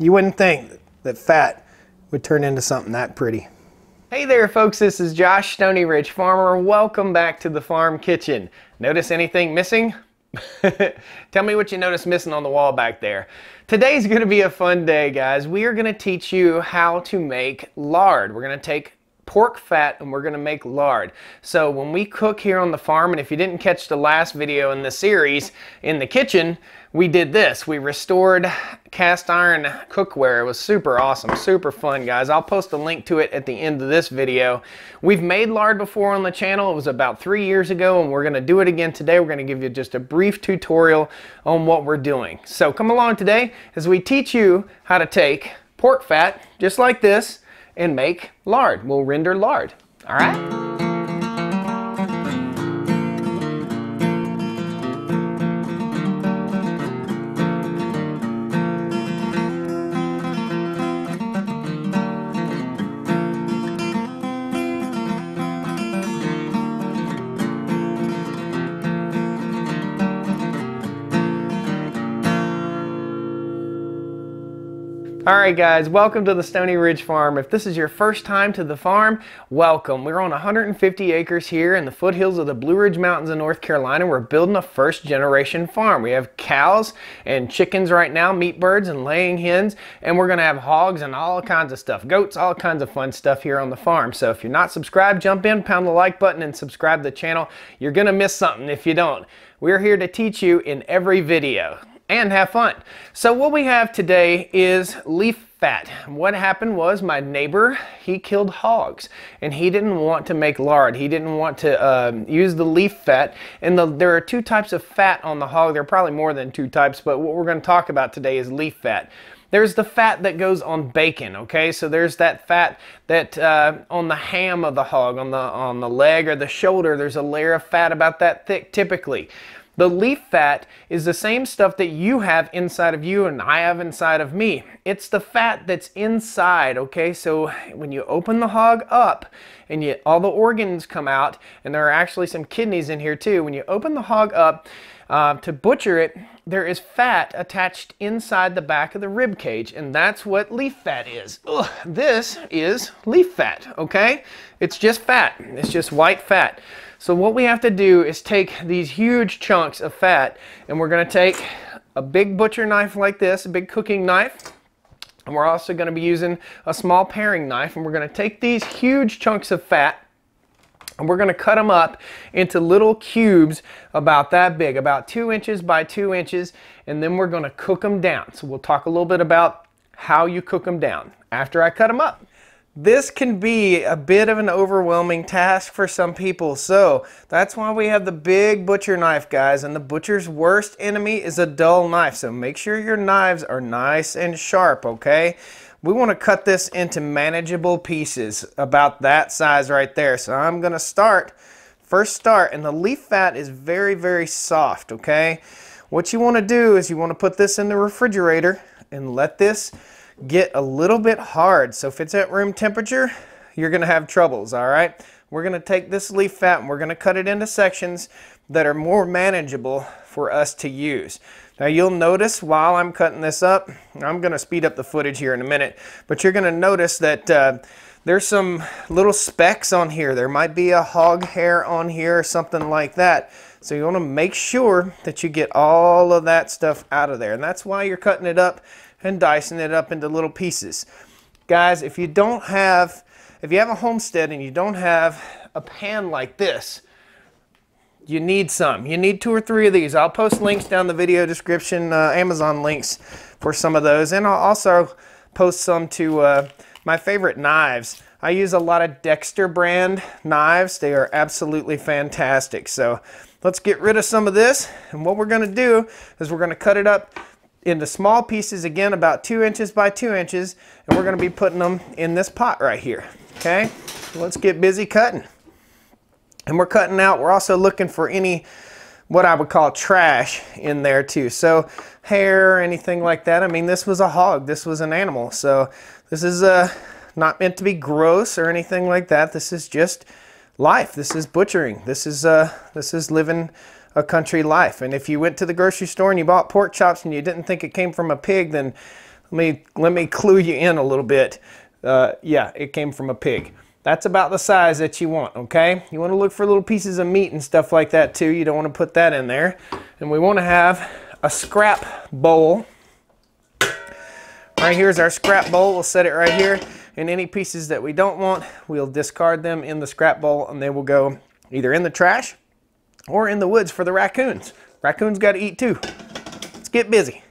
You wouldn't think that fat would turn into something that pretty. Hey there folks, this is Josh Stoney Ridge Farmer. Welcome back to the farm kitchen. Notice anything missing? Tell me what you notice missing on the wall back there. Today's gonna be a fun day guys. We are gonna teach you how to make lard. We're gonna take pork fat and we're gonna make lard. So when we cook here on the farm, and if you didn't catch the last video in the series in the kitchen, we did this. We restored cast iron cookware. It was super awesome, super fun, guys. I'll post a link to it at the end of this video. We've made lard before on the channel. It was about three years ago, and we're gonna do it again today. We're gonna give you just a brief tutorial on what we're doing. So come along today as we teach you how to take pork fat, just like this, and make lard. We'll render lard. All right? All right, guys, welcome to the Stoney Ridge Farm. If this is your first time to the farm, welcome. We're on 150 acres here in the foothills of the Blue Ridge Mountains in North Carolina. We're building a first generation farm. We have cows and chickens right now, meat birds and laying hens, and we're gonna have hogs and all kinds of stuff, goats, all kinds of fun stuff here on the farm. So if you're not subscribed, jump in, pound the like button and subscribe to the channel. You're gonna miss something if you don't. We're here to teach you in every video and have fun. So what we have today is leaf fat. What happened was my neighbor, he killed hogs and he didn't want to make lard. He didn't want to um, use the leaf fat. And the, there are two types of fat on the hog. There are probably more than two types, but what we're going to talk about today is leaf fat. There's the fat that goes on bacon, okay? So there's that fat that uh, on the ham of the hog, on the, on the leg or the shoulder, there's a layer of fat about that thick typically. The leaf fat is the same stuff that you have inside of you and I have inside of me. It's the fat that's inside, okay? So when you open the hog up and you, all the organs come out, and there are actually some kidneys in here too, when you open the hog up uh, to butcher it, there is fat attached inside the back of the rib cage, and that's what leaf fat is. Ugh, this is leaf fat, okay? It's just fat. It's just white fat. So what we have to do is take these huge chunks of fat and we're going to take a big butcher knife like this, a big cooking knife, and we're also going to be using a small paring knife and we're going to take these huge chunks of fat and we're going to cut them up into little cubes about that big, about two inches by two inches, and then we're going to cook them down. So we'll talk a little bit about how you cook them down after I cut them up. This can be a bit of an overwhelming task for some people, so that's why we have the big butcher knife, guys, and the butcher's worst enemy is a dull knife, so make sure your knives are nice and sharp, okay? We want to cut this into manageable pieces, about that size right there, so I'm going to start, first start, and the leaf fat is very, very soft, okay? What you want to do is you want to put this in the refrigerator and let this get a little bit hard. So if it's at room temperature, you're going to have troubles, all right? We're going to take this leaf fat and we're going to cut it into sections that are more manageable for us to use. Now you'll notice while I'm cutting this up, I'm going to speed up the footage here in a minute, but you're going to notice that uh, there's some little specks on here. There might be a hog hair on here or something like that. So you want to make sure that you get all of that stuff out of there. And that's why you're cutting it up and dicing it up into little pieces. Guys, if you don't have, if you have a homestead and you don't have a pan like this, you need some. You need two or three of these. I'll post links down the video description, uh, Amazon links for some of those. And I'll also post some to uh, my favorite knives. I use a lot of Dexter brand knives. They are absolutely fantastic. So let's get rid of some of this. And what we're going to do is we're going to cut it up into small pieces, again about two inches by two inches, and we're gonna be putting them in this pot right here, okay? let's get busy cutting. And we're cutting out, we're also looking for any, what I would call trash in there too. So hair anything like that. I mean, this was a hog, this was an animal. So this is uh, not meant to be gross or anything like that. This is just life. This is butchering. This is, uh, this is living a country life. And if you went to the grocery store and you bought pork chops and you didn't think it came from a pig, then Let me, let me clue you in a little bit. Uh, yeah, it came from a pig. That's about the size that you want, okay? You want to look for little pieces of meat and stuff like that too. You don't want to put that in there. And we want to have a scrap bowl. Right here's our scrap bowl. We'll set it right here. And any pieces that we don't want, we'll discard them in the scrap bowl and they will go either in the trash or in the woods for the raccoons. Raccoons got to eat too. Let's get busy.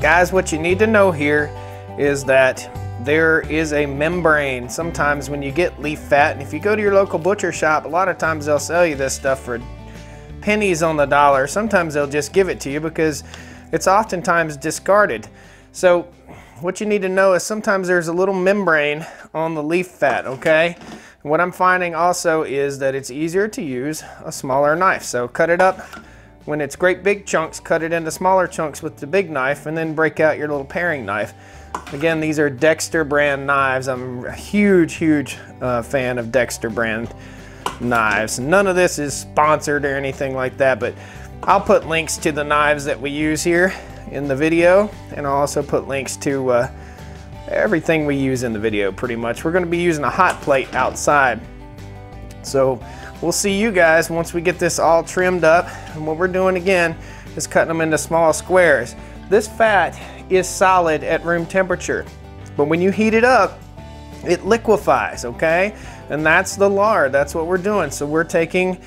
Guys, what you need to know here is that there is a membrane sometimes when you get leaf fat. And if you go to your local butcher shop, a lot of times they'll sell you this stuff for pennies on the dollar. Sometimes they'll just give it to you because it's oftentimes discarded. So what you need to know is sometimes there's a little membrane on the leaf fat, okay? what I'm finding also is that it's easier to use a smaller knife. So cut it up when it's great big chunks, cut it into smaller chunks with the big knife and then break out your little paring knife. Again, these are Dexter brand knives. I'm a huge, huge uh, fan of Dexter brand knives. None of this is sponsored or anything like that, but I'll put links to the knives that we use here in the video, and I'll also put links to uh, everything we use in the video pretty much. We're gonna be using a hot plate outside. So We'll see you guys once we get this all trimmed up. And what we're doing again is cutting them into small squares. This fat is solid at room temperature, but when you heat it up, it liquefies, okay? And that's the lard, that's what we're doing. So we're taking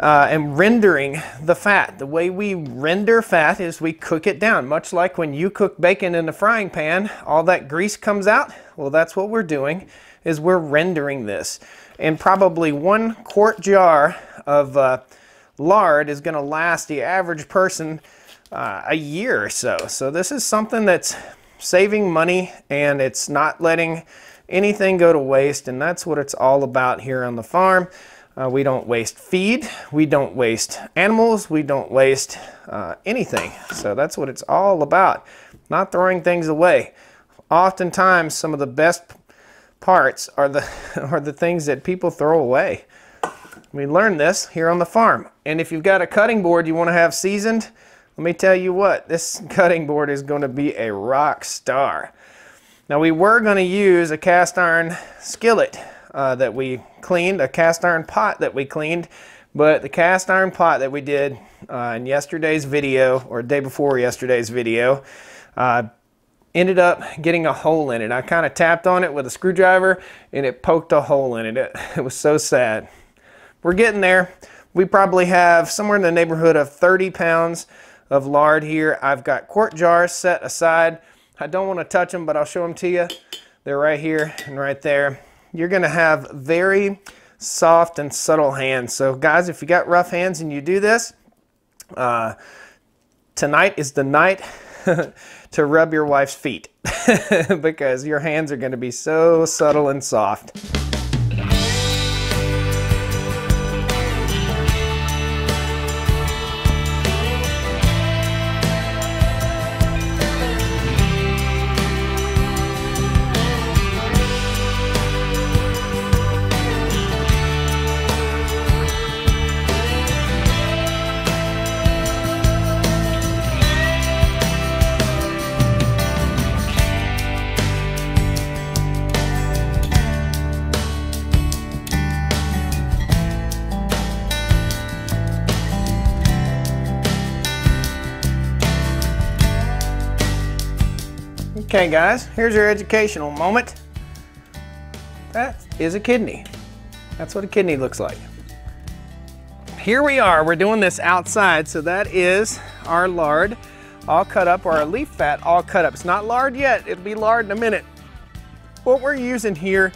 uh, and rendering the fat. The way we render fat is we cook it down, much like when you cook bacon in the frying pan, all that grease comes out. Well, that's what we're doing, is we're rendering this and probably one quart jar of uh, lard is going to last the average person uh, a year or so. So this is something that's saving money and it's not letting anything go to waste and that's what it's all about here on the farm. Uh, we don't waste feed, we don't waste animals, we don't waste uh, anything. So that's what it's all about, not throwing things away. Oftentimes some of the best parts are the, are the things that people throw away. We learned this here on the farm. And if you've got a cutting board you want to have seasoned, let me tell you what, this cutting board is going to be a rock star. Now we were going to use a cast iron skillet uh, that we cleaned, a cast iron pot that we cleaned, but the cast iron pot that we did uh, in yesterday's video, or day before yesterday's video, uh, ended up getting a hole in it. I kind of tapped on it with a screwdriver and it poked a hole in it. it. It was so sad. We're getting there. We probably have somewhere in the neighborhood of 30 pounds of lard here. I've got quart jars set aside. I don't want to touch them, but I'll show them to you. They're right here and right there. You're going to have very soft and subtle hands. So guys, if you got rough hands and you do this, uh, tonight is the night to rub your wife's feet because your hands are going to be so subtle and soft. Okay guys, here's your educational moment. That is a kidney. That's what a kidney looks like. Here we are, we're doing this outside, so that is our lard all cut up, or our leaf fat all cut up. It's not lard yet, it'll be lard in a minute. What we're using here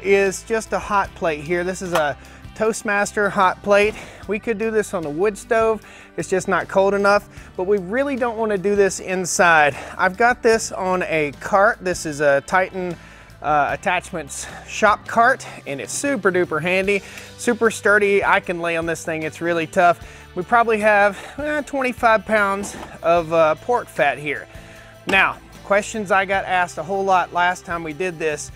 is just a hot plate here. This is a Toastmaster hot plate. We could do this on a wood stove. It's just not cold enough, but we really don't want to do this inside. I've got this on a cart. This is a Titan uh, attachments shop cart and it's super duper handy, super sturdy. I can lay on this thing, it's really tough. We probably have eh, 25 pounds of uh, pork fat here. Now, questions I got asked a whole lot last time we did this.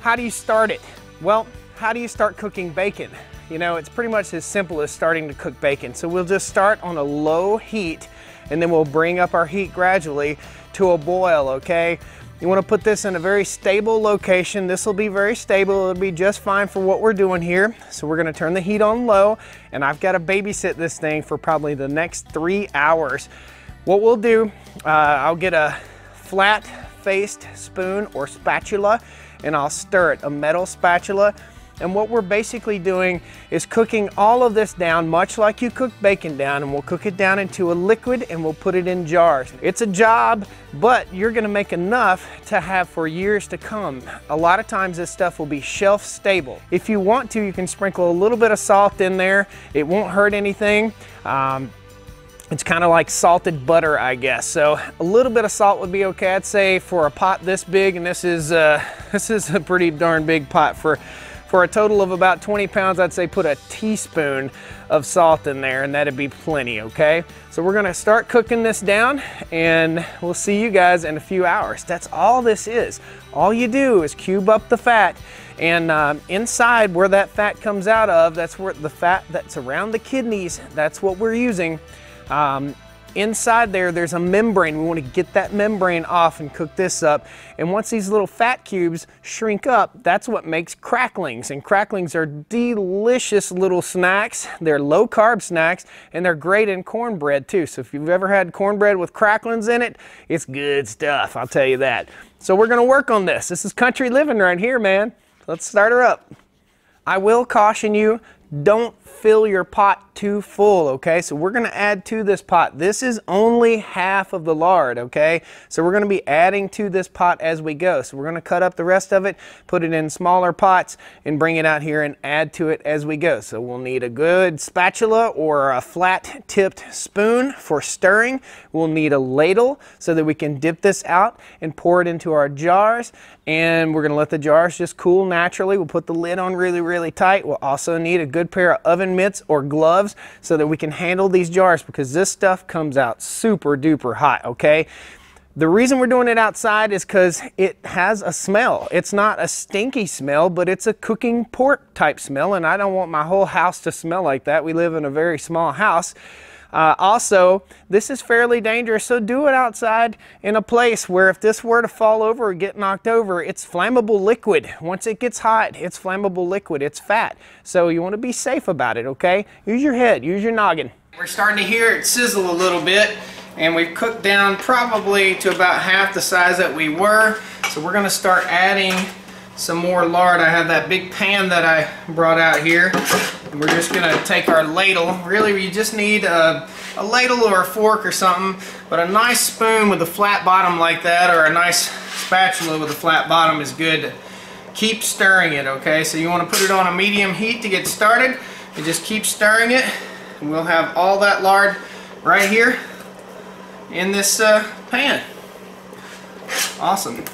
How do you start it? Well, how do you start cooking bacon? You know, it's pretty much as simple as starting to cook bacon. So we'll just start on a low heat and then we'll bring up our heat gradually to a boil, okay? You wanna put this in a very stable location. This will be very stable. It'll be just fine for what we're doing here. So we're gonna turn the heat on low and I've gotta babysit this thing for probably the next three hours. What we'll do, uh, I'll get a flat faced spoon or spatula and I'll stir it, a metal spatula. And what we're basically doing is cooking all of this down, much like you cook bacon down, and we'll cook it down into a liquid and we'll put it in jars. It's a job, but you're gonna make enough to have for years to come. A lot of times this stuff will be shelf stable. If you want to, you can sprinkle a little bit of salt in there. It won't hurt anything. Um, it's kind of like salted butter, I guess. So a little bit of salt would be okay. I'd say for a pot this big, and this is uh, this is a pretty darn big pot for for a total of about 20 pounds, I'd say put a teaspoon of salt in there and that'd be plenty, okay? So we're gonna start cooking this down and we'll see you guys in a few hours. That's all this is. All you do is cube up the fat and um, inside where that fat comes out of, that's where the fat that's around the kidneys, that's what we're using. Um, Inside there, there's a membrane. We want to get that membrane off and cook this up. And once these little fat cubes shrink up, that's what makes cracklings. And cracklings are delicious little snacks. They're low carb snacks and they're great in cornbread too. So if you've ever had cornbread with cracklings in it, it's good stuff, I'll tell you that. So we're gonna work on this. This is country living right here, man. Let's start her up. I will caution you, don't fill your pot too full, okay? So we're gonna add to this pot. This is only half of the lard, okay? So we're gonna be adding to this pot as we go. So we're gonna cut up the rest of it, put it in smaller pots, and bring it out here and add to it as we go. So we'll need a good spatula or a flat tipped spoon for stirring. We'll need a ladle so that we can dip this out and pour it into our jars. And we're gonna let the jars just cool naturally. We'll put the lid on really, really tight. We'll also need a good pair of oven mitts or gloves so that we can handle these jars because this stuff comes out super duper hot, okay? The reason we're doing it outside is because it has a smell. It's not a stinky smell, but it's a cooking pork type smell, and I don't want my whole house to smell like that. We live in a very small house. Uh, also, this is fairly dangerous, so do it outside in a place where if this were to fall over or get knocked over, it's flammable liquid. Once it gets hot, it's flammable liquid, it's fat. So you want to be safe about it, okay? Use your head, use your noggin. We're starting to hear it sizzle a little bit and we've cooked down probably to about half the size that we were. So we're gonna start adding some more lard. I have that big pan that I brought out here. And we're just gonna take our ladle. Really, you just need a, a, ladle or a fork or something, but a nice spoon with a flat bottom like that or a nice spatula with a flat bottom is good. Keep stirring it, okay? So you wanna put it on a medium heat to get started and just keep stirring it. And we'll have all that lard right here in this uh, pan. Awesome.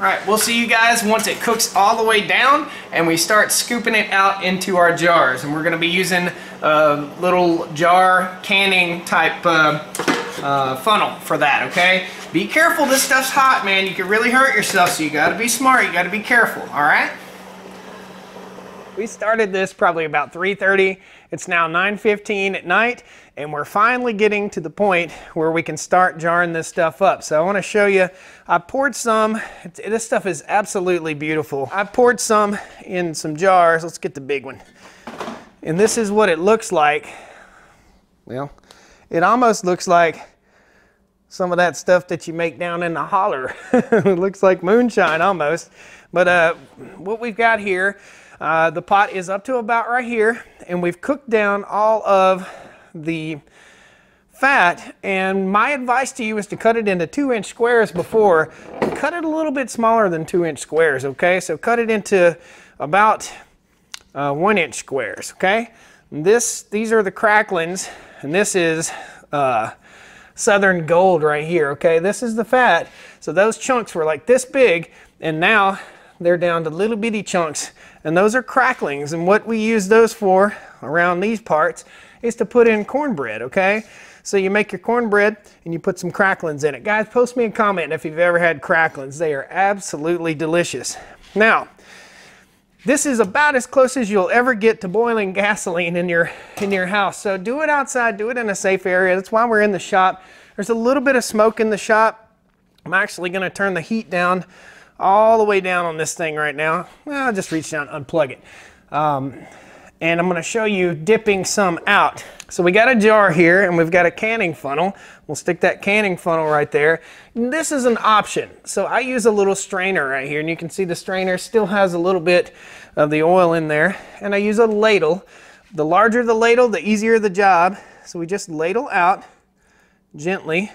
Alright, we'll see you guys once it cooks all the way down and we start scooping it out into our jars. And we're going to be using a little jar canning type uh, uh, funnel for that, okay? Be careful, this stuff's hot, man. You can really hurt yourself, so you got to be smart. You got to be careful, alright? We started this probably about 3.30. It's now 9.15 at night, and we're finally getting to the point where we can start jarring this stuff up. So I want to show you, I poured some, this stuff is absolutely beautiful. I poured some in some jars. Let's get the big one. And this is what it looks like. Well, it almost looks like some of that stuff that you make down in the holler. it looks like moonshine almost. But uh, what we've got here uh, the pot is up to about right here, and we've cooked down all of the fat. And my advice to you is to cut it into two inch squares before. Cut it a little bit smaller than two inch squares, okay? So cut it into about uh, one inch squares, okay? And this, these are the cracklings, and this is uh, southern gold right here, okay? This is the fat. So those chunks were like this big, and now they're down to little bitty chunks, and those are cracklings. And what we use those for around these parts is to put in cornbread, okay? So you make your cornbread and you put some cracklings in it. Guys, post me a comment if you've ever had cracklings. They are absolutely delicious. Now, this is about as close as you'll ever get to boiling gasoline in your, in your house. So do it outside, do it in a safe area. That's why we're in the shop. There's a little bit of smoke in the shop. I'm actually gonna turn the heat down all the way down on this thing right now. Well, I'll just reach down and unplug it. Um, and I'm gonna show you dipping some out. So we got a jar here and we've got a canning funnel. We'll stick that canning funnel right there. This is an option. So I use a little strainer right here and you can see the strainer still has a little bit of the oil in there. And I use a ladle. The larger the ladle, the easier the job. So we just ladle out gently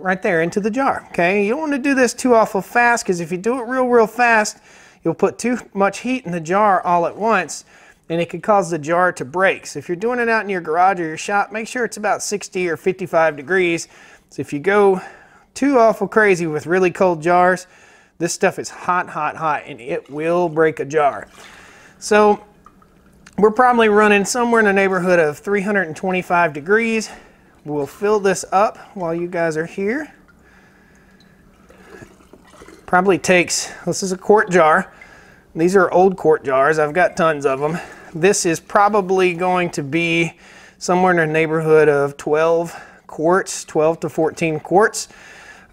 right there into the jar, okay? You don't want to do this too awful fast because if you do it real, real fast, you'll put too much heat in the jar all at once and it could cause the jar to break. So if you're doing it out in your garage or your shop, make sure it's about 60 or 55 degrees. So if you go too awful crazy with really cold jars, this stuff is hot, hot, hot, and it will break a jar. So we're probably running somewhere in the neighborhood of 325 degrees. We'll fill this up while you guys are here. Probably takes, this is a quart jar. These are old quart jars. I've got tons of them. This is probably going to be somewhere in the neighborhood of 12 quarts, 12 to 14 quarts.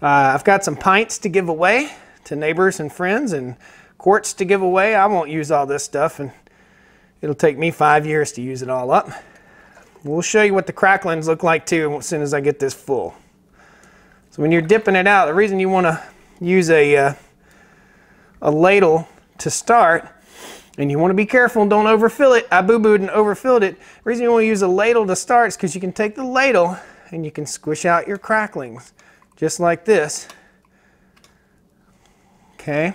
Uh, I've got some pints to give away to neighbors and friends and quarts to give away. I won't use all this stuff and it'll take me five years to use it all up. We'll show you what the cracklings look like too as soon as I get this full. So when you're dipping it out, the reason you want to use a, uh, a ladle to start and you want to be careful and don't overfill it. I boo-booed and overfilled it. The reason you want to use a ladle to start is because you can take the ladle and you can squish out your cracklings just like this. Okay.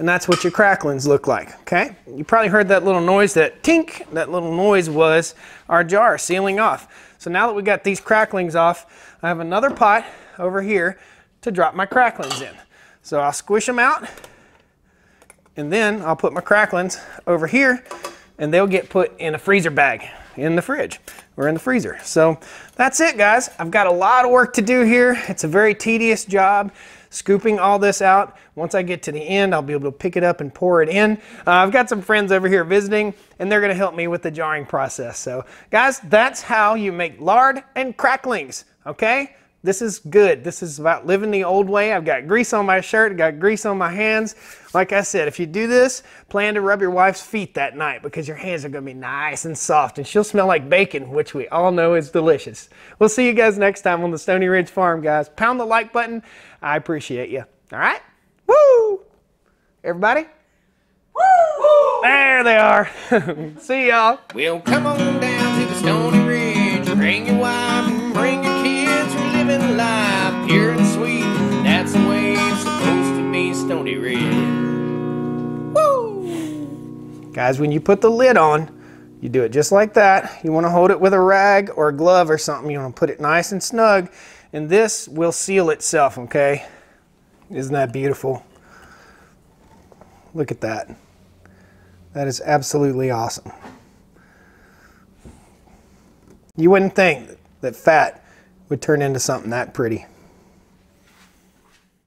And that's what your cracklings look like, okay? You probably heard that little noise, that tink, that little noise was our jar sealing off. So now that we got these cracklings off, I have another pot over here to drop my cracklings in. So I'll squish them out and then I'll put my cracklings over here and they'll get put in a freezer bag in the fridge or in the freezer. So that's it guys. I've got a lot of work to do here. It's a very tedious job scooping all this out. Once I get to the end, I'll be able to pick it up and pour it in. Uh, I've got some friends over here visiting and they're gonna help me with the jarring process. So guys, that's how you make lard and cracklings, okay? This is good. This is about living the old way. I've got grease on my shirt, I've got grease on my hands. Like I said, if you do this, plan to rub your wife's feet that night because your hands are going to be nice and soft and she'll smell like bacon, which we all know is delicious. We'll see you guys next time on the Stoney Ridge Farm, guys. Pound the like button. I appreciate you. All right? Woo! Everybody? Woo! There they are. see y'all. Well, come on down to the Stoney Ridge. Bring your wife Guys, when you put the lid on, you do it just like that. You want to hold it with a rag or a glove or something. You want to put it nice and snug, and this will seal itself, okay? Isn't that beautiful? Look at that. That is absolutely awesome. You wouldn't think that fat would turn into something that pretty.